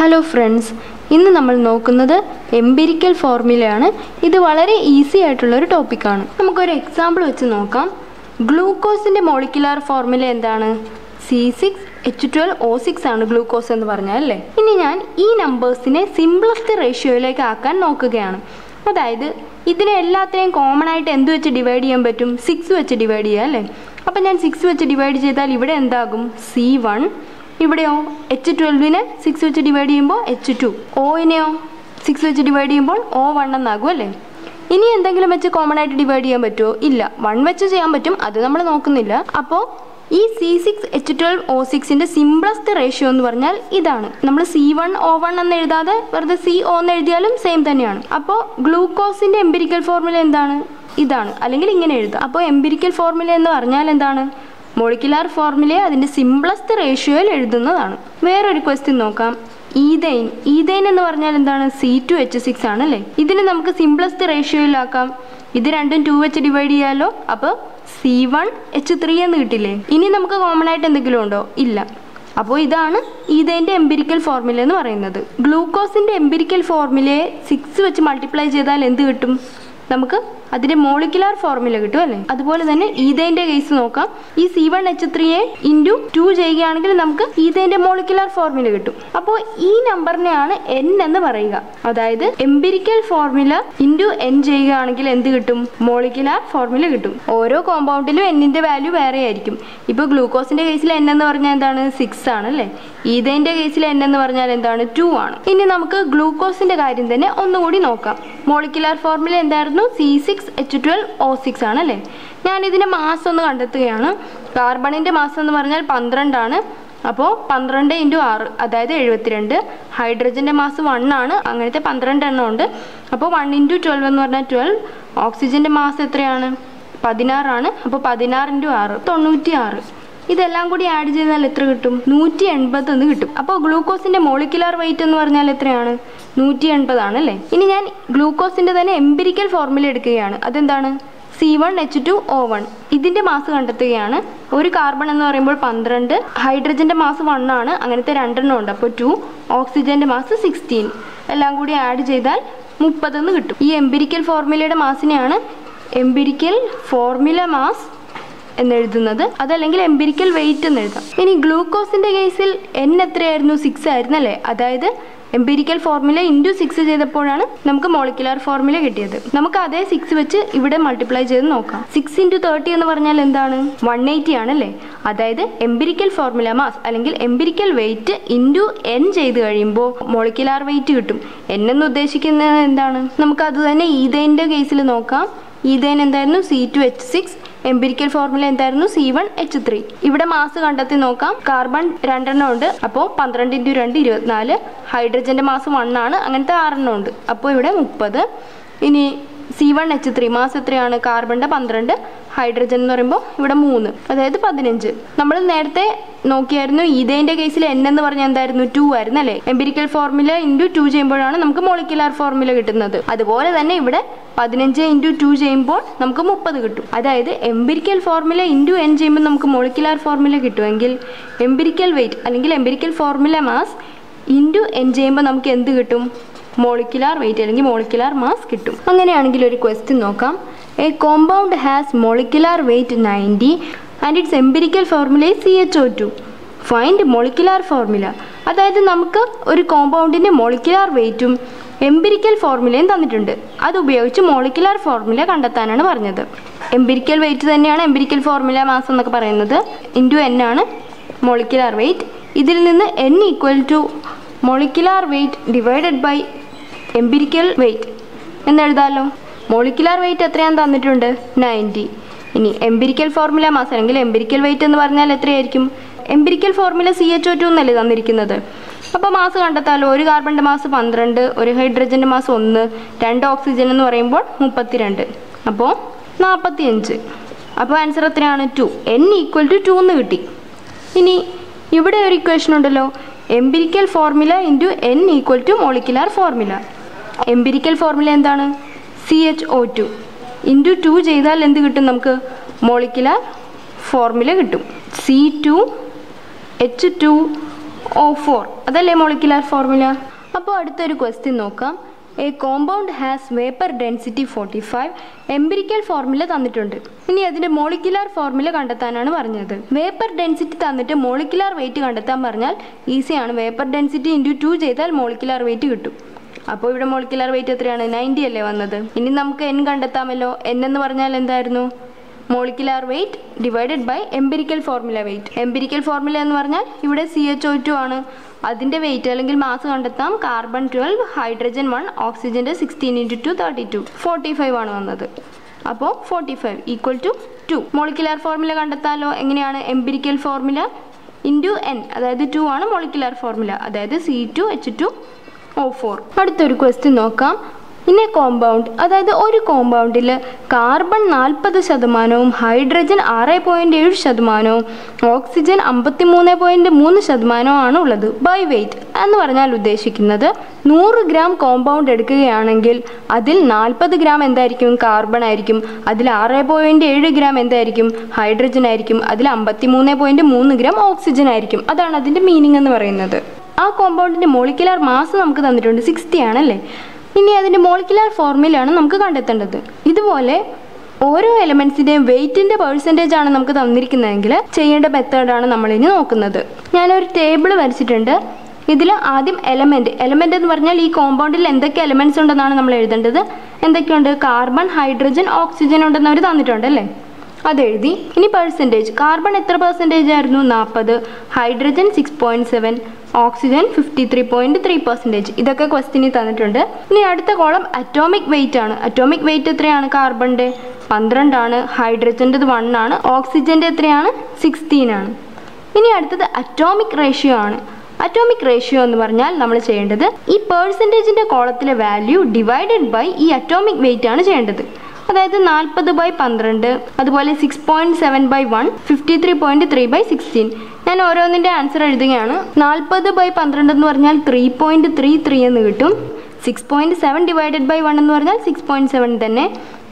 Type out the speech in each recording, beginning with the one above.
Hello friends ഇന്ന് നമ്മൾ നോക്കുന്നത് എംപിരിക്കൽ ഫോർമുലയാണ് ഇത് വളരെ ഈസി ആയിട്ടുള്ള ഒരു ടോപ്പിക്കാണ് നമുക്കൊരു എക്സാമ്പിൾ വെച്ച് നോക്കാം. ഗ്ലൂക്കോസിന്റെ മോളിക്കുലാർ ഫോർമുല എന്താണ്? C six H twelve O six ആണ് ഗ്ലൂക്കോസ് എന്ന് പറഞ്ഞാൽ അല്ലേ? ഇനി ഞാൻ ഈ നമ്പേഴ്സിനെ സിംപ്ലസ്റ്റ് റേഷ്യോയിലേക്ക് ആക്കാൻ നോക്കുകയാണ്. അതായത് ഇതിനെ എല്ലാത്തിനെയും കോമൺ ആയിട്ട് എന്ത് വെച്ച് ഡിവൈഡ് ചെയ്യാൻ പറ്റും? സിക്സ് വെച്ച് ഡിവൈഡ് ചെയ്യാം അല്ലേ? അപ്പം ഞാൻ സിക്സ് വെച്ച് ഡിവൈഡ് ചെയ്താൽ ഇവിടെ എന്താകും? സി വൺ ഇവിടെയോ? എച്ച് ട്വൽവിനെ സിക്സ് വെച്ച് ഡിവൈഡ് ചെയ്യുമ്പോൾ എച്ച് ടു ഓയിനെയോ സിക്സ് വെച്ച് ഡിവൈഡ് ചെയ്യുമ്പോൾ ഒ വൺ എന്നാകും അല്ലേ? ഇനി എന്തെങ്കിലും വെച്ച് കോമൺ ആയിട്ട് ഡിവൈഡ് ചെയ്യാൻ പറ്റുമോ? ഇല്ല. വൺ വെച്ച് ചെയ്യാൻ പറ്റും. അത് നമ്മൾ നോക്കുന്നില്ല. അപ്പോൾ ഈ C six H twelve O സിക്സിന്റെ simplest ratio എന്ന് പറഞ്ഞാൽ ഇതാണ്. നമ്മൾ സി വൺ ഒ വൺ എന്ന് എഴുതാതെ വെറുതെ സി ഒ എന്ന് എഴുതിയാലും സെയിം തന്നെയാണ്. അപ്പോൾ ഗ്ലൂക്കോസിന്റെ എംപിരിക്കൽ ഫോർമുല എന്താണ്? ഇതാണ്. അല്ലെങ്കിൽ ഇങ്ങനെ എഴുതാം. അപ്പോൾ എംപിരിക്കൽ ഫോർമുല എന്ന് പറഞ്ഞാൽ എന്താണ്? മോളിക്കുലാർ ഫോർമുലയെ അതിന്റെ സിംപ്ലസ്റ്റ് റേഷ്യോയിൽ എഴുതുന്നതാണ്. വേറൊരു ക്വസ്റ്റ്യൻ നോക്കാം. ഈതൈൻ ഈതൈൻ എന്ന് പറഞ്ഞാൽ എന്താണ്? സി ടു എച്ച് സിക്സ് ആണ് അല്ലേ ഇതിന് നമുക്ക് സിംപ്ലസ്റ്റ് റേഷ്യോയിലാക്കാം ഇത് രണ്ടും ടു വെച്ച് ഡിവൈഡ് ചെയ്യാലോ? അപ്പോൾ സി വൺ എച്ച് ത്രീ എന്ന് കിട്ടില്ലേ? ഇനി നമുക്ക് കോമൺ ആയിട്ട് എന്തെങ്കിലും ഉണ്ടോ? ഇല്ല. അപ്പോൾ ഇതാണ് ഈതൈന്റെ എംപിരിക്കൽ ഫോർമുല എന്ന് പറയുന്നത്. ഗ്ലൂക്കോസിന്റെ എംപിരിക്കൽ ഫോർമുലയെ സിക്സ് വെച്ച് മൾട്ടിപ്ലൈ ചെയ്താൽ എന്ത് കിട്ടും? നമുക്ക് അതിന്റെ മോളിക്കുലാർ ഫോർമുല കിട്ടും അല്ലേ? അതുപോലെ തന്നെ ഈതേന്റെ കേസ് നോക്കാം. ഈ സി വൺ എച്ച് ത്രീയെ ഇന്റു ടു ചെയ്യുകയാണെങ്കിൽ നമുക്ക് ഈതേന്റെ മോളിക്കുലാർ ഫോർമുല കിട്ടും. അപ്പോൾ ഈ നമ്പറിനെയാണ് എൻ എന്ന് പറയുക. അതായത് എംപിരിക്കൽ ഫോർമുല ഇന്റു എൻ ചെയ്യുകയാണെങ്കിൽ എന്ത് കിട്ടും? മോളിക്കുലാർ ഫോർമുല കിട്ടും. ഓരോ കോമ്പൗണ്ടിലും എന്നിന്റെ വാല്യൂ വേറെ ആയിരിക്കും. ഇപ്പോൾ ഗ്ലൂക്കോസിന്റെ കേസിൽ എൻ എന്ന് പറഞ്ഞാൽ എന്താണ്? സിക്സ് ആണ് അല്ലേ? ഈതേന്റെ കേസിൽ എൻ എന്ന് പറഞ്ഞാൽ എന്താണ്? ടു ആണ്. ഇനി നമുക്ക് ഗ്ലൂക്കോസിന്റെ കാര്യം തന്നെ ഒന്നുകൂടി നോക്കാം. മോളിക്കുലാർ ഫോർമുല എന്തായിരുന്നു? C six H twelve O six ആണ് അല്ലേ? ഞാൻ ഇതിന്റെ മാസം ഒന്ന് കണ്ടെത്തുകയാണ്. കാർബണിന്റെ മാസം എന്ന് പറഞ്ഞാൽ പന്ത്രണ്ടാണ് അപ്പോൾ പന്ത്രണ്ട് ഇന്റു ആറ് അതായത് എഴുപത്തിരണ്ട്. ഹൈഡ്രജന്റെ മാസ് വൺ ആണ്. അങ്ങനത്തെ പന്ത്രണ്ട് എണ്ണം ഉണ്ട്. അപ്പോൾ വൺ ഇന്റു ട്വൽവ് എന്ന് പറഞ്ഞാൽ ട്വൽവ് ഓക്സിജന്റെ മാസ് എത്രയാണ്? പതിനാറാണ് അപ്പോൾ പതിനാറ് ഇന്റു ആറ് തൊണ്ണൂറ്റി ആറ് ഇതെല്ലാം കൂടി ആഡ് ചെയ്താൽ എത്ര കിട്ടും? നൂറ്റി എൺപത് എന്ന് കിട്ടും. അപ്പോൾ ഗ്ലൂക്കോസിന്റെ മോളിക്കുലാർ വെയിറ്റ് എന്ന് പറഞ്ഞാൽ എത്രയാണ്? നൂറ്റി എൺപതാണ് അല്ലേ? ഇനി ഞാൻ ഗ്ലൂക്കോസിന്റെ തന്നെ എംപിരിക്കൽ ഫോർമുല എടുക്കുകയാണ്. അതെന്താണ്? C one H two O one ഇതിന്റെ മാസ് കണ്ടെത്തുകയാണ്. ഒരു കാർബൺ എന്ന് പറയുമ്പോൾ പന്ത്രണ്ട് ഹൈഡ്രജന്റെ മാസ് വൺ ആണ് അങ്ങനത്തെ രണ്ടെണ്ണം ഉണ്ട്. അപ്പോൾ ടു ഓക്സിജന്റെ മാസ് സിക്സ്റ്റീൻ എല്ലാം കൂടി ആഡ് ചെയ്താൽ മുപ്പതെന്ന് കിട്ടും. ഈ എംപിരിക്കൽ ഫോർമുലയുടെ മാസിനെയാണ് എംപിരിക്കൽ ഫോർമുല മാസ് എന്നെഴുതുന്നത്. അതല്ലെങ്കിൽ എംപിരിക്കൽ വെയിറ്റ് എന്ന് എഴുതാം. ഇനി ഗ്ലൂക്കോസിന്റെ കേസിൽ എൻ എത്രയായിരുന്നു? സിക്സ് ആയിരുന്നു അല്ലേ അതായത് എംപിരിക്കൽ ഫോർമുല ഇന്റു സിക്സ് ചെയ്തപ്പോഴാണ് നമുക്ക് മോളിക്കുലാർ ഫോർമുല കിട്ടിയത്. നമുക്ക് അതേ സിക്സ് വെച്ച് ഇവിടെ മൾട്ടിപ്ലൈ ചെയ്ത് നോക്കാം. സിക്സ് ഇന്റു തേർട്ടി എന്ന് പറഞ്ഞാൽ എന്താണ്? വൺ എയ്റ്റി ആണല്ലേ? അതായത് എംപിരിക്കൽ ഫോർമുല മാസ് അല്ലെങ്കിൽ എംപിരിക്കൽ വെയിറ്റ് ഇന്റു എൻ ചെയ്ത് കഴിയുമ്പോൾ മോളിക്കുലാർ വെയിറ്റ് കിട്ടും. എൻ എന്ന് ഉദ്ദേശിക്കുന്നത് എന്താണ്? നമുക്ക് അത് തന്നെ ഈതേന്റെ കേസിൽ നോക്കാം. ഈതേൻ എന്തായിരുന്നു? C two H six empirical formula എന്തായിരുന്നു? സി വൺ എച്ച് ത്രീ ഇവിടെ മാസ് കണ്ടെത്തി നോക്കാം. കാർബൺ രണ്ടെണ്ണം ഉണ്ട്. അപ്പോൾ പന്ത്രണ്ട് ഇന്റു രണ്ട് ഇരുപത്തിനാല്. ഹൈഡ്രജന്റെ മാസ് വൺ ആണ്. അങ്ങനത്തെ ആറെണ്ണം ഉണ്ട്. അപ്പോൾ ഇവിടെ മുപ്പത്. ഇനി C one H three mass എത്രയാണ്? കാർബണിന്റെ പന്ത്രണ്ട് ഹൈഡ്രജൻ എന്ന് പറയുമ്പോൾ ഇവിടെ മൂന്ന് അതായത് പതിനഞ്ച്. നമ്മൾ നേരത്തെ നോക്കിയായിരുന്നു ഈതേന്റെ കേസിൽ എൻ എന്ന് പറഞ്ഞാൽ എന്തായിരുന്നു? ടു ആയിരുന്നു അല്ലേ? എംപിരിക്കൽ ഫോർമുല ഇന്റു ടു ചെയ്യുമ്പോഴാണ് നമുക്ക് മോളിക്കുലാർ ഫോർമുല കിട്ടുന്നത്. അതുപോലെ തന്നെ ഇവിടെ പതിനഞ്ച് ഇന്റു ടു ചെയ്യുമ്പോൾ നമുക്ക് മുപ്പത് കിട്ടും. അതായത് എംപിരിക്കൽ ഫോർമുല ഇന്റു എൻ ചെയ്യുമ്പോൾ നമുക്ക് മോളിക്കുലാർ ഫോർമുല കിട്ടുമെങ്കിൽ എംപിരിക്കൽ വെയിറ്റ് അല്ലെങ്കിൽ empirical formula mass into N ചെയ്യുമ്പോൾ നമുക്ക് എന്ത് കിട്ടും? മോളിക്കുലാർ വെയിറ്റ് അല്ലെങ്കിൽ മോളിക്കുലാർ മാസ് കിട്ടും. അങ്ങനെയാണെങ്കിൽ ഒരു ക്വസ്റ്റ്യൻ നോക്കാം. A compound has molecular weight ninety and its empirical formula C H O two find molecular formula അതായത് നമുക്ക് ഒരു കോമ്പൗണ്ടിന്റെ മോളിക്കുലാർ വെയിറ്റും എംപിരിക്കൽ ഫോർമുലയും തന്നിട്ടുണ്ട്. അത് ഉപയോഗിച്ച് മോളിക്കുലാർ ഫോർമുല കണ്ടെത്താനാണ് പറഞ്ഞത്. എംപിരിക്കൽ വെയിറ്റ് തന്നെയാണ് എംപിരിക്കൽ ഫോർമുല മാസം എന്നൊക്കെ പറയുന്നത്. ഇന്റു എൻ ആണ് മോളിക്കുലാർ വെയിറ്റ് ഇതിൽ നിന്ന് N equal to molecular weight divided by empirical weight എന്നെഴുതാമല്ലോ molecular weight എത്രയാണെന്ന് തന്നിട്ടുണ്ട്? നയന്റി ഇനി എംപിരിക്കൽ ഫോർമുല മാസ് അല്ലെങ്കിൽ എംപിരിക്കൽ വെയിറ്റ് എന്ന് പറഞ്ഞാൽ എത്രയായിരിക്കും? Empirical formula C H O two എന്നല്ലേ തന്നിരിക്കുന്നത്. അപ്പോൾ മാസ് കണ്ടെത്താലോ? ഒരു കാർബണിന്റെ മാസ് പന്ത്രണ്ട് ഒരു ഹൈഡ്രജന്റെ മാസ് ഒന്ന് രണ്ട് ഓക്സിജൻ എന്ന് പറയുമ്പോൾ മുപ്പത്തിരണ്ട്. അപ്പോൾ നാൽപ്പത്തി അഞ്ച് അപ്പോൾ ആൻസർ എത്രയാണ്? Two N equal to two എന്ന് കിട്ടി. ഇനി ഇവിടെ ഒരു ഇക്വേഷൻ ഉണ്ടല്ലോ. Empirical formula into N equal to molecular formula empirical formula എന്താണ്? C H O two into two ചെയ്താൽ എന്ത് കിട്ടും നമുക്ക്? മോളിക്കുലർ ഫോർമുല കിട്ടും. C two H two O four അതല്ലേ മോളിക്കുലർ ഫോർമുല അപ്പോൾ അടുത്തൊരു ക്വസ്റ്റ്യൻ നോക്കാം. A compound has vapour density forty five empirical formula തന്നിട്ടുണ്ട്. ഇനി അതിന്റെ മോളിക്കുലാർ ഫോർമുല കണ്ടെത്താനാണ് പറഞ്ഞത്. വേപ്പർ ഡെൻസിറ്റി തന്നിട്ട് മോളിക്കുലാർ വെയിറ്റ് കണ്ടെത്താൻ പറഞ്ഞാൽ ഈസിയാണ് വേപ്പർ ഡെൻസിറ്റി ഇന്റു ടു ചെയ്താൽ മോളിക്കുലാർ വെയിറ്റ് കിട്ടും. അപ്പോൾ ഇവിടെ മോളിക്കുലർ വെയിറ്റ് എത്രയാണ്? നയന്റി അല്ലേ വന്നത്? ഇനി നമുക്ക് എൻ കണ്ടെത്താമല്ലോ. എൻ എന്ന് പറഞ്ഞാൽ എന്തായിരുന്നു? Molecular weight divided by empirical formula weight empirical formula എന്ന് പറഞ്ഞാൽ ഇവിടെ സി എച്ച് ഒ ടു ആണ്. അതിന്റെ വെയിറ്റ് അല്ലെങ്കിൽ മാസ് കണ്ടെത്താം. കാർബൺ ട്വൽവ് ഹൈഡ്രജൻ വൺ ഓക്സിജന്റെ sixteen into two thirty two forty five ആണ് വന്നത്. അപ്പോൾ forty five equal to two molecular formula കണ്ടെത്താലോ? എങ്ങനെയാണ്? എംപിരിക്കൽ ഫോർമുല ഇന്റു എൻ അതായത് ടു ആണ് മോളിക്കുലാർ ഫോർമുല അതായത് C two H two O four അടുത്തൊരു question നോക്കാം. ഇനി കോമ്പൗണ്ട് അതായത് ഒരു കോമ്പൗണ്ടിൽ കാർബൺ നാൽപ്പത് ശതമാനവും ഹൈഡ്രജൻ ആറ് പോയിന്റ് ഏഴ് ശതമാനവും ഓക്സിജൻ അമ്പത്തി മൂന്ന് പോയിന്റ് മൂന്ന് ശതമാനവുമാണ് ഉള്ളത്. ബൈ വെയ്റ്റ് എന്ന് പറഞ്ഞാൽ ഉദ്ദേശിക്കുന്നത് നൂറ് ഗ്രാം കോമ്പൗണ്ട് എടുക്കുകയാണെങ്കിൽ അതിൽ നാൽപ്പത് ഗ്രാം എന്തായിരിക്കും? കാർബൺ ആയിരിക്കും. അതിൽ ആറ് പോയിന്റ് ഏഴ് ഗ്രാം എന്തായിരിക്കും? ഹൈഡ്രജൻ ആയിരിക്കും. അതിൽ അമ്പത്തി മൂന്ന് പോയിന്റ് മൂന്ന് ഗ്രാം ഓക്സിജൻ ആയിരിക്കും. അതാണ് അതിന്റെ മീനിങ് എന്ന് പറയുന്നത്. ആ കോമ്പൗണ്ടിന്റെ മോളിക്കുലാർ മാസ് നമുക്ക് തന്നിട്ടുണ്ട് സിക്സ്റ്റി ആണല്ലേ? ഇനി അതിന്റെ മോളിക്കുലാർ ഫോർമുലയാണ് നമുക്ക് കണ്ടെത്തേണ്ടത്. ഇതുപോലെ ഓരോ എലമെൻസിന്റെയും വെയിറ്റിന്റെ പേഴ്സന്റേജ് ആണ് നമുക്ക് തന്നിരിക്കുന്നതെങ്കിൽ ചെയ്യേണ്ട മെത്തേഡാണ് നമ്മളിനി നോക്കുന്നത്. ഞാനൊരു ടേബിൾ വരച്ചിട്ടുണ്ട്. ഇതിൽ ആദ്യം എലമെന്റ് എലമെന്റ് എന്ന് പറഞ്ഞാൽ ഈ കോമ്പൗണ്ടിൽ എന്തൊക്കെ എലമെന്റ്സ് ഉണ്ടെന്നാണ് നമ്മൾ എഴുതേണ്ടത്. എന്തൊക്കെയുണ്ട്? കാർബൺ ഹൈഡ്രജൻ ഓക്സിജൻ ഉണ്ടെന്ന് അവർ തന്നിട്ടുണ്ട് അല്ലേ? അതെഴുതി. ഇനി പെർസെന്റേജ് കാർബൺ എത്ര പെർസെന്റേജ് ആയിരുന്നു? നാൽപ്പത് hydrogen six point seven oxygen fifty three point three percentage ഇതൊക്കെ ക്വസ്റ്റിനിൽ തന്നിട്ടുണ്ട്. ഇനി അടുത്ത കോളം അറ്റോമിക് വെയിറ്റ് ആണ്. അറ്റോമിക് വെയിറ്റ് എത്രയാണ് കാർബണിന്റെ പന്ത്രണ്ടാണ് ഹൈഡ്രജന്റെത് വൺ ആണ്. ഓക്സിജന്റെ എത്രയാണ്? സിക്സ്റ്റീൻ ആണ്. ഇനി അടുത്തത് അറ്റോമിക് റേഷ്യോ ആണ്. അറ്റോമിക് റേഷ്യോ എന്ന് പറഞ്ഞാൽ നമ്മൾ ചെയ്യേണ്ടത് ഈ പേഴ്സന്റേജിന്റെ കോളത്തിലെ വാല്യൂ ഡിവൈഡഡ് ബൈ ഈ അറ്റോമിക് വെയിറ്റ് ആണ് ചെയ്യേണ്ടത്. അതായത് നാൽപ്പത് ബൈ പന്ത്രണ്ട് അതുപോലെ six point seven by one fifty three point three by sixteen ഞാൻ ഓരോന്നിന്റെ ആൻസർ എഴുതുകയാണ്. നാൽപ്പത് ബൈ പന്ത്രണ്ട് എന്ന് പറഞ്ഞാൽ ത്രീ പോയിന്റ് ത്രീ ത്രീ എന്ന് കിട്ടും. Six point seven divided by one എന്ന് പറഞ്ഞാൽ സിക്സ് പോയിന്റ് സെവൻ തന്നെ.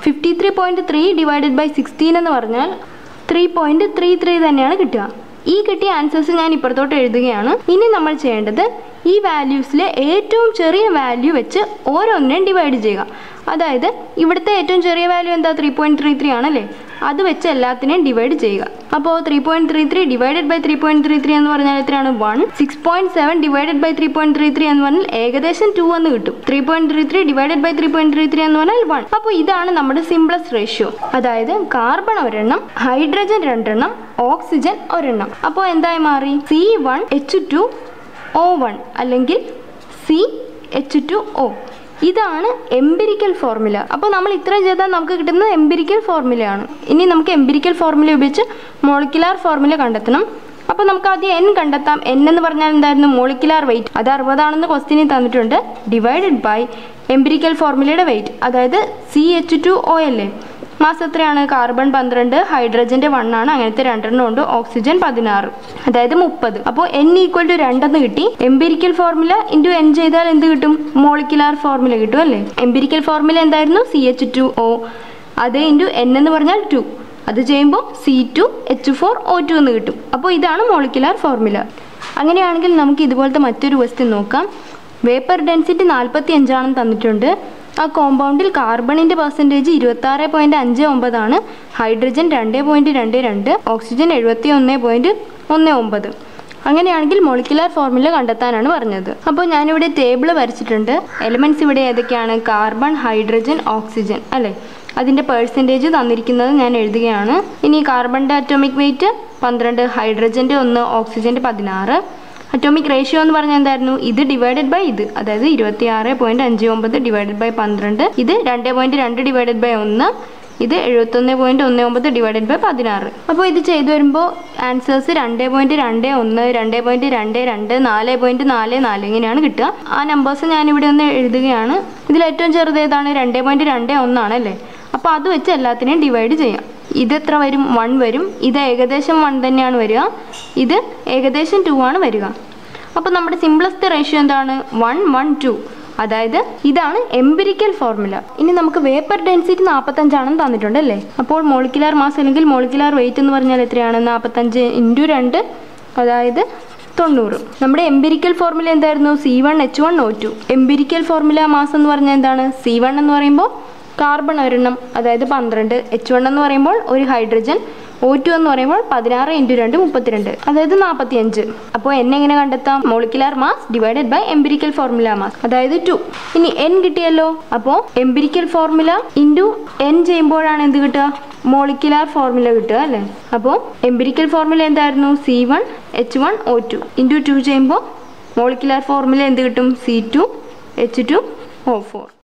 Fifty three point three divided by sixteen എന്ന് പറഞ്ഞാൽ ത്രീ പോയിന്റ് ത്രീ ത്രീ തന്നെയാണ് കിട്ടുക. ഈ കിട്ടിയ ആൻസേഴ്സ് ഞാൻ ഇപ്പുറത്തോട്ട് എഴുതുകയാണ്. ഇനി നമ്മൾ ചെയ്യേണ്ടത് ഈ വാല്യൂസിലെ ഏറ്റവും ചെറിയ വാല്യൂ വെച്ച് ഓരോന്നിനെയും ഡിവൈഡ് ചെയ്യുക. അതായത് ഇവിടുത്തെ ഏറ്റവും ചെറിയ വാല്യൂ എന്താ? ത്രീ പോയിന്റ് ത്രീ ത്രീ ആണല്ലേ? അത് വെച്ച് എല്ലാത്തിനെയും ഡിവൈഡ് ചെയ്യുക. അപ്പോൾ three point three three divided by three point three three എന്ന് പറഞ്ഞാൽ എത്രയാണ്? One six point seven divided by three point three three എന്ന് പറഞ്ഞാൽ ഏകദേശം ടു എന്ന് കിട്ടും. Three point three three divided by three point three three എന്ന് പറഞ്ഞാൽ വൺ അപ്പോൾ ഇതാണ് നമ്മുടെ സിംപ്ലസ്റ്റ് റേഷ്യോ അതായത് കാർബൺ ഒരെണ്ണം ഹൈഡ്രജൻ രണ്ടെണ്ണം ഓക്സിജൻ ഒരെണ്ണം. അപ്പോൾ എന്തായി മാറി? C one H two O one അല്ലെങ്കിൽ സി എച്ച് ടു ഒ ഇതാണ് എംപിരിക്കൽ ഫോർമുല അപ്പോൾ നമ്മൾ ഇത്രയും ചെയ്താൽ നമുക്ക് കിട്ടുന്നത് എംപിരിക്കൽ ഫോർമുലയാണ് ഇനി നമുക്ക് എംപിരിക്കൽ ഫോർമുല ഉപയോഗിച്ച് മോളിക്കുലാർ ഫോർമുല കണ്ടെത്തണം. അപ്പോൾ നമുക്ക് ആദ്യം എൻ കണ്ടെത്താം. എൻ എന്ന് പറഞ്ഞാൽ എന്തായിരുന്നു? മോളിക്കുലാർ വെയിറ്റ് അത് അറുപതാണെന്ന് ക്വസ്റ്റ്യനിൽ തന്നിട്ടുണ്ട്. ഡിവൈഡഡ് ബൈ എംപിരിക്കൽ ഫോർമുലയുടെ വെയിറ്റ് അതായത് സി എച്ച് ടു ഒ അല്ലേ? മാസ് എത്രയാണ് കാർബൺ പന്ത്രണ്ട് ഹൈഡ്രജന്റെ വണ്ണാണ് അങ്ങനത്തെ രണ്ടെണ്ണം ഉണ്ട്. ഓക്സിജൻ പതിനാറ്. അതായത് മുപ്പത്. അപ്പോൾ എൻ ഈക്വൽ ടു രണ്ടെന്ന് കിട്ടി. എംപിരിക്കൽ ഫോർമുല ഇന്റു എൻ ചെയ്താൽ എന്ത് കിട്ടും? മോളിക്കുലാർ ഫോർമുല കിട്ടും അല്ലേ? എംപിരിക്കൽ ഫോർമുല എന്തായിരുന്നു? സി എച്ച് ടു ഒ അത് ഇന്റു എൻ എന്ന് പറഞ്ഞാൽ ടു അത് ചെയ്യുമ്പോൾ C two H four O two എന്ന് കിട്ടും. അപ്പോൾ ഇതാണ് മോളിക്കുലാർ ഫോർമുല അങ്ങനെയാണെങ്കിൽ നമുക്ക് ഇതുപോലത്തെ മറ്റൊരു ക്വസ്റ്റ്യൻ നോക്കാം. വേപ്പർ ഡെൻസിറ്റി നാൽപ്പത്തി അഞ്ചാണെന്ന് തന്നിട്ടുണ്ട്. ആ കോമ്പൗണ്ടിൽ കാർബണിന്റെ പെർസെന്റേജ് ഇരുപത്താറ് പോയിന്റ് അഞ്ച് ഒമ്പതാണ് ഹൈഡ്രജൻ രണ്ട് പോയിന്റ് രണ്ട് രണ്ട് ഓക്സിജൻ എഴുപത്തി ഒന്ന് പോയിന്റ് ഒന്ന് ഒമ്പത്. അങ്ങനെയാണെങ്കിൽ മൊളിക്കുലർ ഫോർമുല കണ്ടെത്താനാണ് പറഞ്ഞത്. അപ്പോൾ ഞാനിവിടെ ടേബിൾ വരച്ചിട്ടുണ്ട്. എലിമെന്റ്സ് ഇവിടെ ഏതൊക്കെയാണ്? കാർബൺ ഹൈഡ്രജൻ ഓക്സിജൻ അല്ലേ? അതിന്റെ പേഴ്സന്റേജ് തന്നിരിക്കുന്നത് ഞാൻ എഴുതുകയാണ്. ഇനി കാർബണിന്റെ അറ്റോമിക് വെയിറ്റ് പന്ത്രണ്ട് ഹൈഡ്രജന്റെ ഒന്ന് ഓക്സിജന്റെ പതിനാറ്. അറ്റോമിക് റേഷ്യോ എന്ന് പറഞ്ഞാൽ എന്തായിരുന്നു? ഇത് ഡിവൈഡഡ് ബൈ ഇത്. അതായത് ഇരുപത്തി ആറ് പോയിന്റ് അഞ്ച് ഒമ്പത് ഡിവൈഡഡ് ബൈ പന്ത്രണ്ട്. ഇത് രണ്ട് പോയിന്റ് രണ്ട് ഡിവൈഡഡ് ബൈ ഒന്ന്. ഇത് എഴുപത്തൊന്ന് പോയിന്റ് ഒന്ന് ഒമ്പത് ഡിവൈഡഡ് ബൈ പതിനാറ്. അപ്പോൾ ഇത് ചെയ്തു വരുമ്പോൾ ആൻസേഴ്സ് രണ്ട് പോയിന്റ് രണ്ട് ഒന്ന് രണ്ട് പോയിന്റ് രണ്ട് രണ്ട് നാല് പോയിന്റ് നാല് നാല് ഇങ്ങനെയാണ് കിട്ടുക. ആ നമ്പേഴ്സ് ഞാൻ ഇവിടെ ഒന്ന് എഴുതുകയാണ്. ഇതിൽ ഏറ്റവും ചെറുത് ഏതാണ്? രണ്ട് പോയിന്റ് രണ്ട് ഒന്നാണ് അല്ലേ അപ്പോൾ അത് വെച്ച് എല്ലാത്തിനെയും ഡിവൈഡ് ചെയ്യാം. ഇത് എത്ര വരും? വൺ വരും. ഇത് ഏകദേശം വൺ തന്നെയാണ് വരിക. ഇത് ഏകദേശം ടു ആണ് വരിക. അപ്പോൾ നമ്മുടെ സിംപ്ലസ്റ്റ് റേഷ്യോ എന്താണ്? വൺ വൺ ടു അതായത് ഇതാണ് എംപിരിക്കൽ ഫോർമുല ഇനി നമുക്ക് വേപ്പർ ഡെൻസിറ്റി നാൽപ്പത്തഞ്ചാണെന്ന് തന്നിട്ടുണ്ട് അല്ലേ? അപ്പോൾ മോളിക്കുലാർ മാസ് അല്ലെങ്കിൽ മോളിക്കുലാർ വെയിറ്റ് എന്ന് പറഞ്ഞാൽ എത്രയാണ്? നാൽപ്പത്തഞ്ച് ഇന്റു രണ്ട് അതായത് തൊണ്ണൂറ്. നമ്മുടെ എംപിരിക്കൽ ഫോർമുല എന്തായിരുന്നു? C one H one O two empirical formula mass എന്ന് പറഞ്ഞാൽ എന്താണ്? സി വൺ എന്ന് പറയുമ്പോൾ കാർബൺ ഒരെണ്ണം അതായത് പന്ത്രണ്ട് എച്ച് വൺ എന്ന് പറയുമ്പോൾ ഒരു ഹൈഡ്രജൻ ഒ ടു എന്ന് പറയുമ്പോൾ പതിനാറ് ഇന്റു രണ്ട് മുപ്പത്തിരണ്ട് അതായത് നാൽപ്പത്തി അഞ്ച് അപ്പോൾ എൻ എങ്ങനെ കണ്ടെത്താം? Molecular mass divided by empirical formula mass അതായത് ടു ഇനി എൻ കിട്ടിയല്ലോ? അപ്പോൾ എംപിരിക്കൽ ഫോർമുല ഇന്റു എൻ ചെയ്യുമ്പോഴാണ് എന്ത് കിട്ടുക? മോളിക്കുലാർ ഫോർമുല കിട്ടുക അല്ലേ? അപ്പോൾ എംപിരിക്കൽ ഫോർമുല എന്തായിരുന്നു? C one H one O two into two ചെയ്യുമ്പോൾ മോളിക്കുലാർ ഫോർമുല എന്ത് കിട്ടും? C two H two O four